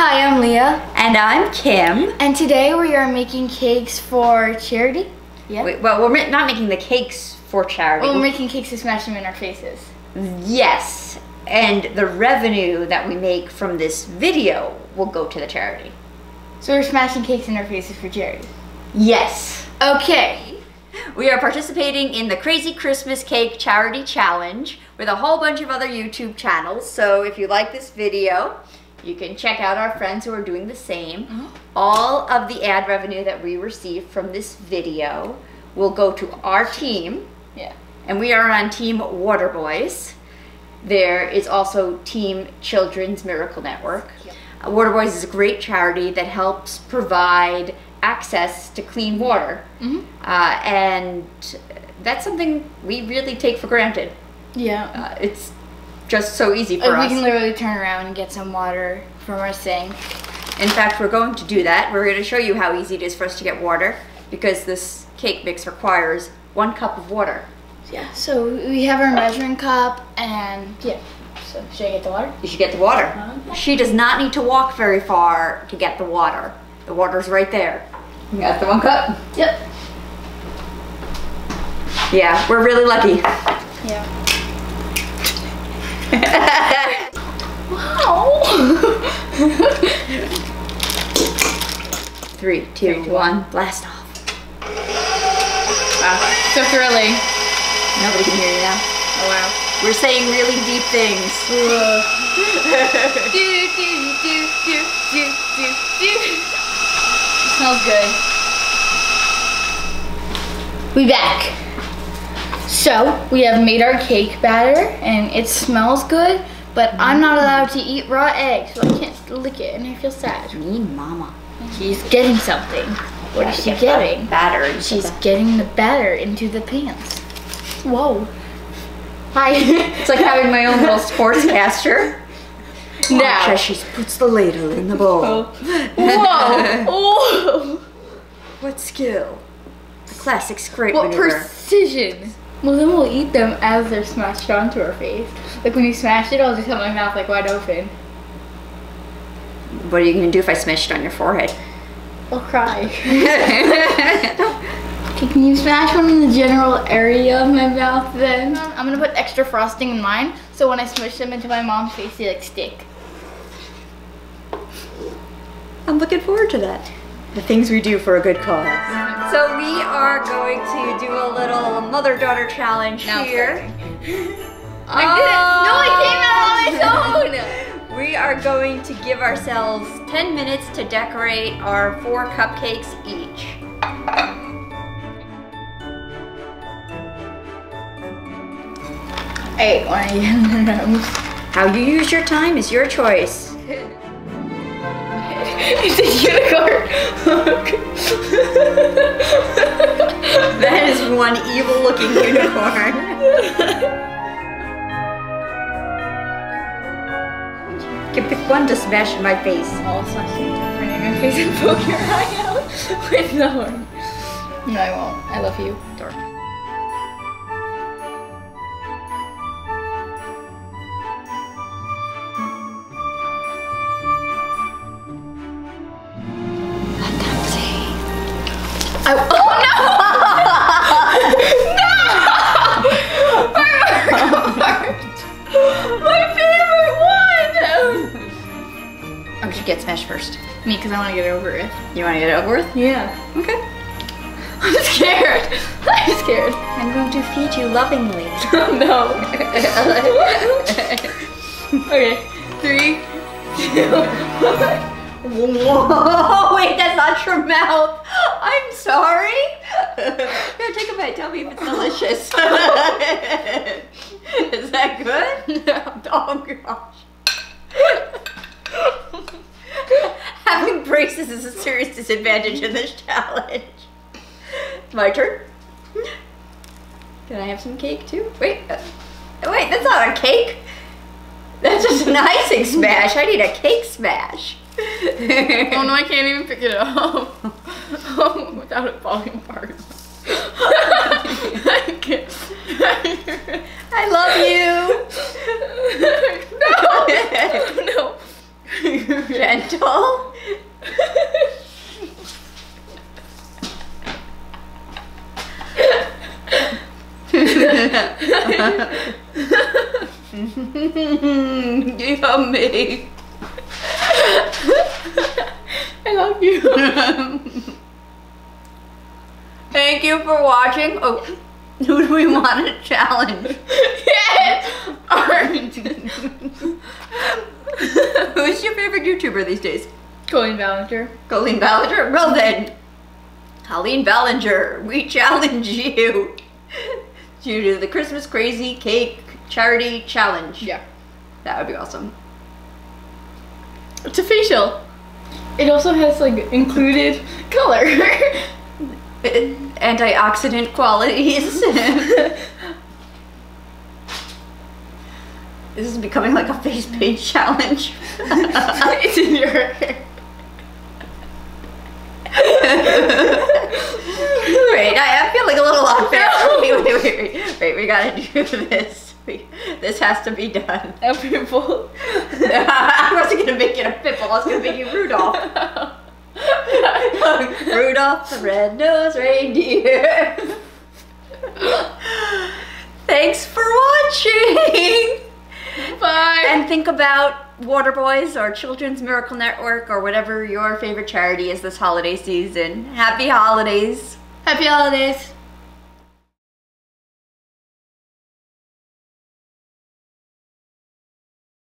Hi, I'm Leah, And I'm Kim. and today we are making cakes for charity. Yeah. Wait, well, we're not making the cakes for charity. Well, we're making cakes to smash them in our faces. yes. And the revenue that we make from this video will go to the charity. So we're smashing cakes in our faces for charity. Yes. Okay. We are participating in the Crazy Christmas Cake Charity Challenge with a whole bunch of other YouTube channels. So if you like this video, you can check out our friends who are doing the same. All of the ad revenue that we receive from this video will go to our team. Yeah. and we are on Team Waterboys. There is also Team Children's Miracle Network. Uh, Waterboys is a great charity that helps provide access to clean water, Mhm. uh, and that's something we really take for granted. Yeah. Uh, it's just so easy uh, for Like we can literally turn around and get some water from our sink. In fact, we're going to do that. We're going to show you how easy it is for us to get water because this cake mix requires one cup of water. Yeah. So we have our measuring cup and yeah. So should I get the water? You should get the water. Uh-huh. She does not need to walk very far to get the water. The water's right there. You got the one cup? Yep. Yeah, we're really lucky. Yeah. Wow. Three, two, Three, two, one, blast off. wow. So thrilling. Nobody can hear you now. Oh wow. We're saying really deep things. do, do, do, do, do, do, do. Smells good. We back. So we have made our cake batter and it smells good, but I'm not allowed to eat raw eggs, so I can't lick it and I feel sad. Mean mama. She's getting something. What is she Get getting? Batter. She's getting the batter into the pants. Whoa. Hi. It's like having my own little sportscaster. now. Watch she puts the ladle in the bowl. Oh. Whoa. Oh. What skill? The classic scrape What maneuver. precision! Well, then we'll eat them as they're smashed onto our face. Like when you smash it, I'll just have my mouth like wide open. what are you gonna do if I smash it on your forehead? I'll cry. Okay, can you smash one in the general area of my mouth then? Um, I'm gonna put extra frosting in mine, so when I smush them into my mom's face, they like stick. I'm looking forward to that. The things we do for a good cause. So we are going to do a little mother-daughter challenge Now here. I didn't. No, it came out on its oh. own. We are going to give ourselves 10 minutes to decorate our four cupcakes each. I ate one in the nose. How you use your time is your choice. It's a unicorn. That is one evil-looking unicorn. You can pick one to smash in my face. I'll smash it into my face and poke your eye out with the horn. No, I won't. I love you. Dork. I, oh no! no! My favorite one! I should get smashed first. Me, because I want to get it over with. You want to get it over with? Yeah. Okay. I'm scared. I'm scared. I'm going to feed you lovingly. no. okay. Three, two, one. Whoa, wait, that's not your mouth. I'm sorry. Here, take a bite. Tell me if it's delicious. Is that good? No. Oh gosh. Having braces is a serious disadvantage in this challenge. My turn. Can I have some cake too? Wait, uh, wait, that's not a cake. That's just an icing smash. I need a cake smash. Oh no, I can't even pick it up without it falling apart. I can't. I love you. no, no. gentle. Yummy. I love you. Thank you for watching. Oh, who do we want to challenge? yes. Who's your favorite YouTuber these days? Colleen Ballinger. Colleen Ballinger? Well then, Colleen Ballinger, we challenge you to do the Christmas Crazy Cake Charity Challenge. Yeah. That would be awesome. It's a facial. It also has like included color. Antioxidant qualities. this is becoming like a face paint challenge. it's in your hair. wait, I am feeling a little unfair. Wait, wait, wait, wait, wait, we gotta do this. We, this has to be done. A pimple. I wasn't gonna make it a pimple, I was gonna make you Rudolph. Rudolph the red-nosed reindeer. Thanks for watching! Bye. And think about Waterboys or Children's Miracle Network or whatever your favorite charity is this holiday season. Happy holidays! Happy holidays.